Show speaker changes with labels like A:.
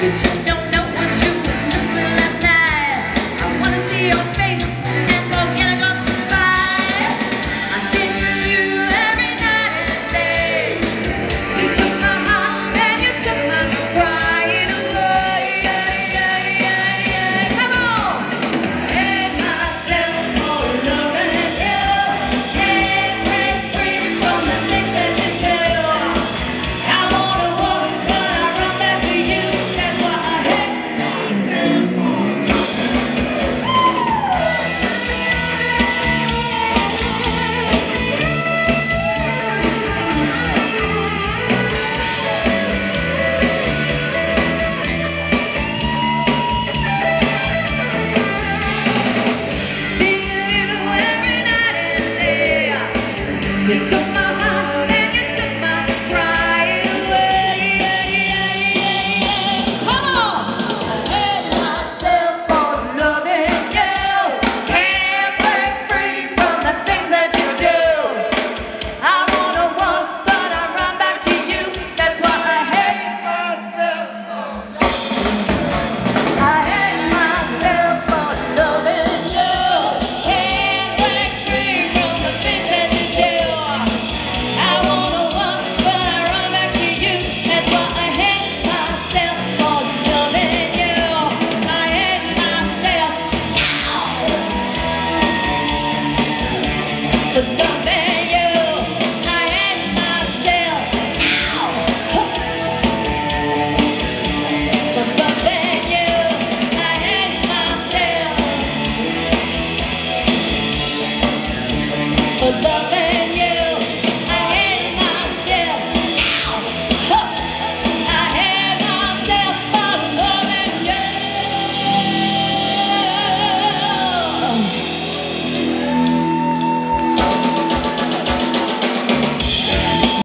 A: You just